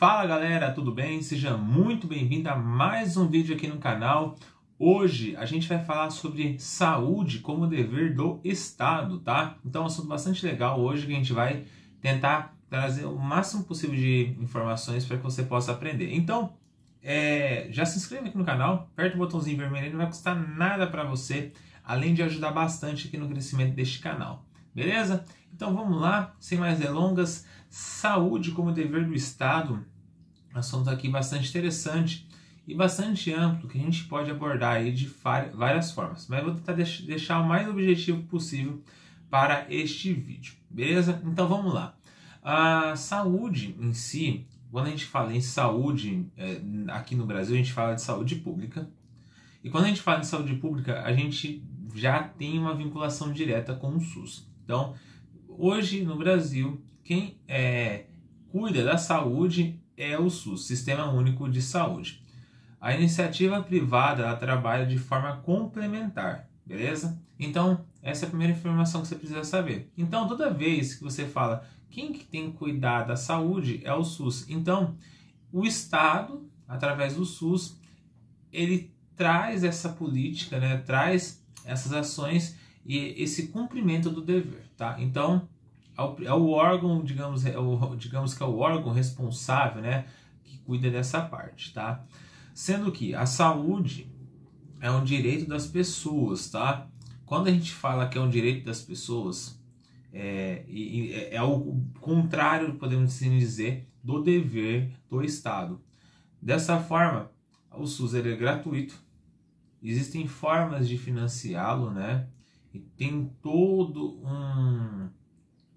Fala galera, tudo bem? Seja muito bem-vindo a mais um vídeo aqui no canal. Hoje a gente vai falar sobre saúde como dever do Estado, tá? Então um assunto bastante legal hoje que a gente vai tentar trazer o máximo possível de informações para que você possa aprender. Então, é, já se inscreve aqui no canal, aperta o botãozinho vermelho, não vai custar nada para você, além de ajudar bastante aqui no crescimento deste canal. Beleza? Então vamos lá, sem mais delongas. Saúde como dever do Estado, assunto aqui bastante interessante e bastante amplo que a gente pode abordar aí de várias formas. Mas vou tentar deixar o mais objetivo possível para este vídeo, beleza? Então vamos lá. A saúde em si, quando a gente fala em saúde é, aqui no Brasil, a gente fala de saúde pública. E quando a gente fala de saúde pública, a gente já tem uma vinculação direta com o SUS. Então, hoje no Brasil, quem é, cuida da saúde é o SUS, Sistema Único de Saúde. A iniciativa privada ela trabalha de forma complementar, beleza? Então, essa é a primeira informação que você precisa saber. Então, toda vez que você fala quem que tem que cuidar da saúde é o SUS. Então, o Estado, através do SUS, ele traz essa política, né, traz essas ações e esse cumprimento do dever, tá? Então, é o órgão, digamos, é o, digamos que é o órgão responsável, né, que cuida dessa parte, tá? Sendo que a saúde é um direito das pessoas, tá? Quando a gente fala que é um direito das pessoas, é, é, é o contrário, podemos assim dizer, do dever do Estado. Dessa forma, o SUS é gratuito, existem formas de financiá-lo, né? E tem todo um,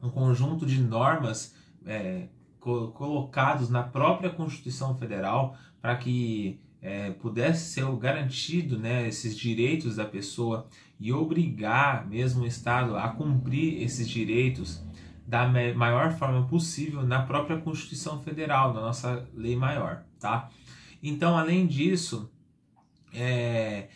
um conjunto de normas é, co colocados na própria Constituição Federal para que é, pudesse ser garantido né, esses direitos da pessoa e obrigar mesmo o Estado a cumprir esses direitos da maior forma possível na própria Constituição Federal, na nossa lei maior, tá? Então, além disso, é,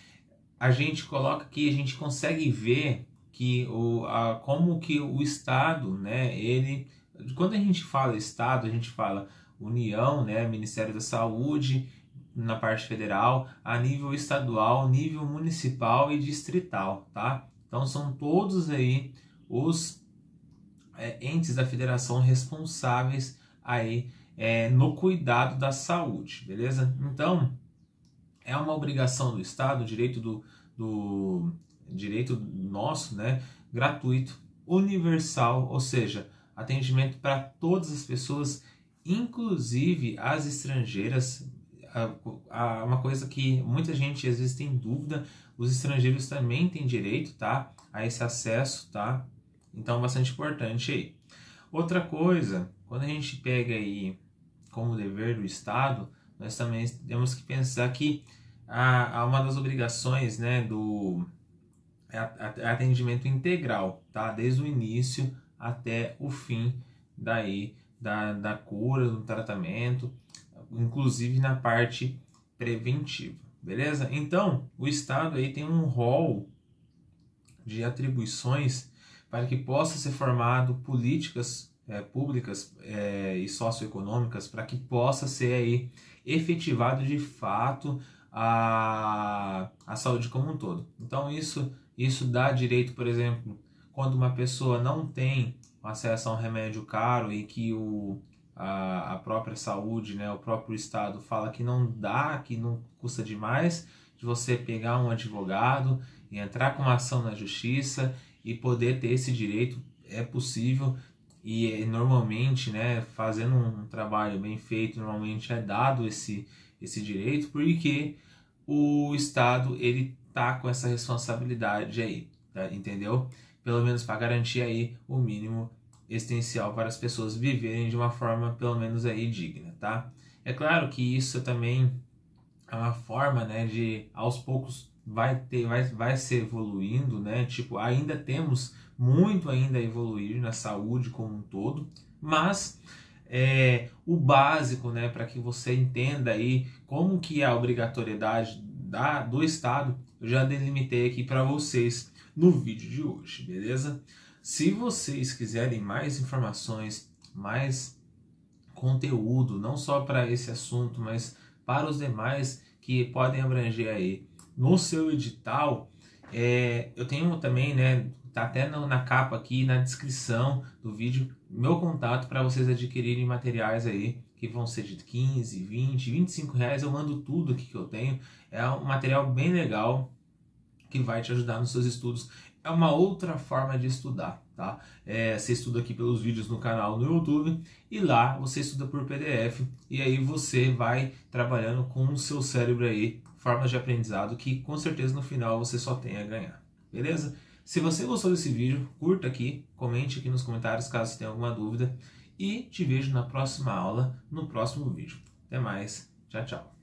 a gente coloca aqui, a gente consegue ver que o, a, como que o Estado, né, ele, quando a gente fala Estado, a gente fala União, né, Ministério da Saúde, na parte federal, a nível estadual, nível municipal e distrital, tá? Então são todos aí os é, entes da federação responsáveis aí é, no cuidado da saúde, beleza? Então é uma obrigação do Estado, direito do, do direito nosso, né, gratuito, universal, ou seja, atendimento para todas as pessoas, inclusive as estrangeiras. Uma coisa que muita gente às vezes tem dúvida, os estrangeiros também têm direito, tá, a esse acesso, tá? Então, bastante importante aí. Outra coisa, quando a gente pega aí como dever do Estado, nós também temos que pensar que a, a uma das obrigações, né, do é, é atendimento integral, tá? Desde o início até o fim daí da, da cura, do tratamento, inclusive na parte preventiva, beleza? Então, o Estado aí tem um rol de atribuições para que possa ser formado políticas é, públicas é, e socioeconômicas para que possa ser aí efetivado de fato a, a saúde como um todo. Então isso isso dá direito, por exemplo, quando uma pessoa não tem acesso a um remédio caro e que o, a, a própria saúde, né, o próprio Estado fala que não dá, que não custa demais, de você pegar um advogado e entrar com uma ação na justiça e poder ter esse direito, é possível. E normalmente, né, fazendo um trabalho bem feito, normalmente é dado esse, esse direito, porque o Estado ele tá com essa responsabilidade aí, tá? entendeu? Pelo menos para garantir aí o mínimo existencial para as pessoas viverem de uma forma pelo menos aí digna, tá? É claro que isso também é uma forma, né, de aos poucos vai ter vai, vai ser evoluindo, né? Tipo, ainda temos muito ainda a evoluir na saúde como um todo, mas é, o básico, né, para que você entenda aí como que é a obrigatoriedade da, do Estado eu já delimitei aqui para vocês no vídeo de hoje, beleza? Se vocês quiserem mais informações, mais conteúdo, não só para esse assunto, mas para os demais que podem abranger aí. No seu edital, é, eu tenho também, né, tá até na capa aqui, na descrição do vídeo, meu contato para vocês adquirirem materiais aí que vão ser de 15, 20, 25 reais. Eu mando tudo aqui que eu tenho. É um material bem legal que vai te ajudar nos seus estudos. É uma outra forma de estudar, tá? É, você estuda aqui pelos vídeos no canal no YouTube e lá você estuda por PDF e aí você vai trabalhando com o seu cérebro aí, formas de aprendizado que com certeza no final você só tem a ganhar, beleza? Se você gostou desse vídeo, curta aqui, comente aqui nos comentários caso você tenha alguma dúvida e te vejo na próxima aula, no próximo vídeo. Até mais, tchau, tchau.